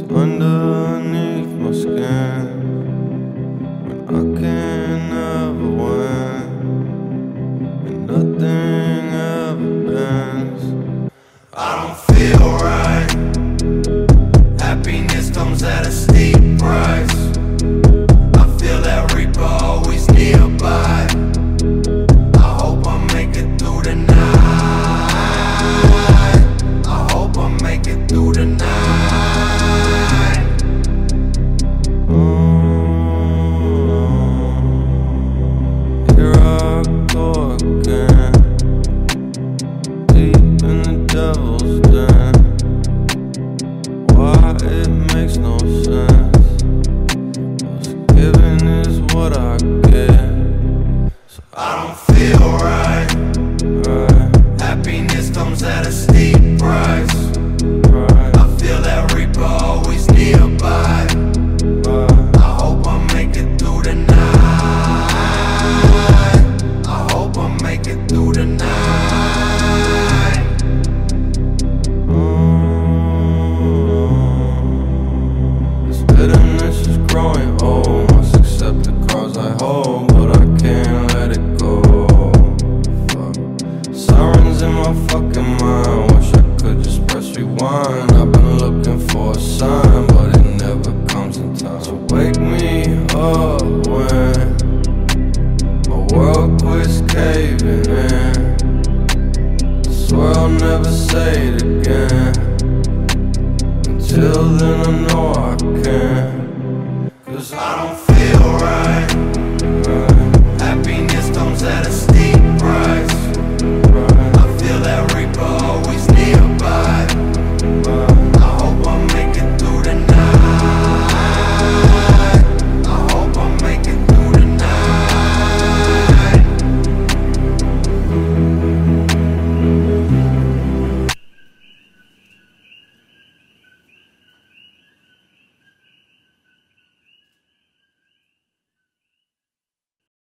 underneath my skin. Deep in the devil's den. Why it makes no sense. What's given is what I get. So I don't feel right. right. Happiness comes at a steep price. Bitterness is growing old. Must accept the cards I hold, but I can't let it go. Fuck. Sirens in my fucking mind. Wish I could just press rewind. I've been looking for a sign, but it never comes in time. So wake me up when my world quits caving in. Swear I'll never say it again. Until then, I know I can.